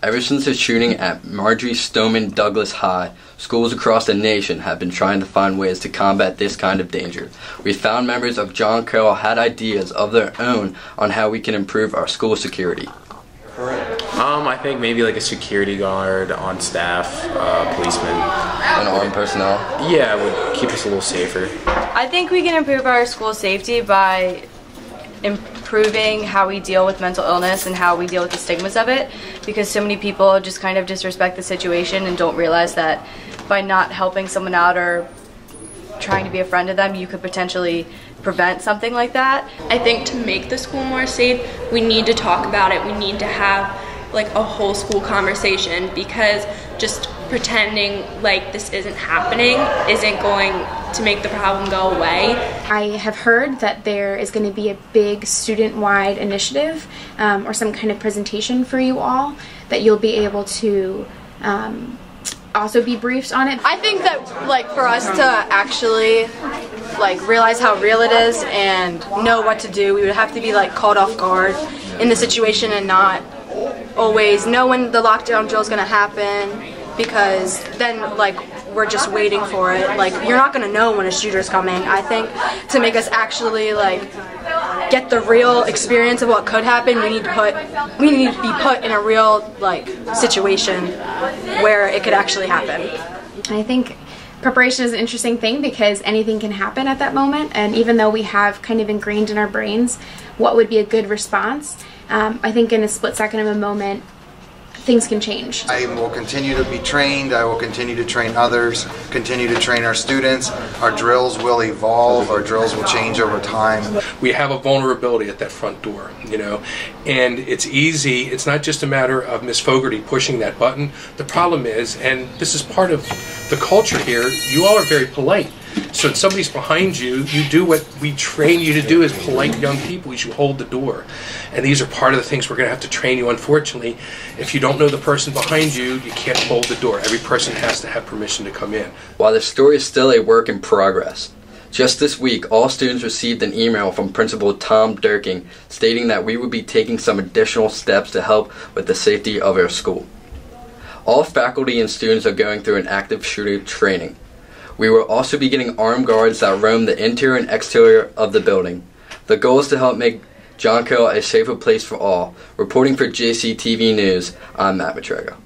Ever since the shooting at Marjory Stoneman Douglas High, schools across the nation have been trying to find ways to combat this kind of danger. We found members of John Carroll had ideas of their own on how we can improve our school security. Um, I think maybe like a security guard on staff, uh, policeman. And armed personnel? Yeah, would keep us a little safer. I think we can improve our school safety by improving how we deal with mental illness and how we deal with the stigmas of it because so many people just kind of disrespect the situation and don't realize that by not helping someone out or trying to be a friend to them you could potentially prevent something like that. I think to make the school more safe, we need to talk about it. We need to have like a whole school conversation because just pretending like this isn't happening isn't going to make the problem go away. I have heard that there is going to be a big student wide initiative um, or some kind of presentation for you all that you'll be able to. Um, also be briefed on it. I think that like for us to actually like realize how real it is and know what to do, we would have to be like caught off guard in the situation and not always know when the lockdown drill is going to happen because then like we're just waiting for it. Like you're not going to know when a shooter's coming. I think to make us actually like get the real experience of what could happen, we need to put we need to be put in a real like situation where it could actually happen. I think preparation is an interesting thing because anything can happen at that moment and even though we have kind of ingrained in our brains what would be a good response um, I think in a split second of a moment things can change. I will continue to be trained. I will continue to train others, continue to train our students. Our drills will evolve. Our drills will change over time. We have a vulnerability at that front door, you know, and it's easy. It's not just a matter of Miss Fogarty pushing that button. The problem is, and this is part of the culture here, you all are very polite. So if somebody's behind you, you do what we train you to do as polite young people. is You hold the door. And these are part of the things we're going to have to train you. Unfortunately, if you don't know the person behind you, you can't hold the door. Every person has to have permission to come in. While the story is still a work in progress, just this week, all students received an email from Principal Tom Durkin stating that we would be taking some additional steps to help with the safety of our school. All faculty and students are going through an active shooter training. We will also be getting armed guards that roam the interior and exterior of the building. The goal is to help make Carroll a safer place for all. Reporting for JCTV News, I'm Matt Matrego.